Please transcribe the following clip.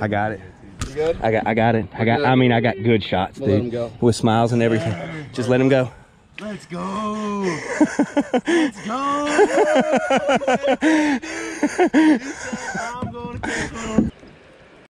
I got it. You good? I got I got it. I got I mean I got good shots, We'll dude. go. With smiles and everything. Just let him go. Let's go. Let's go.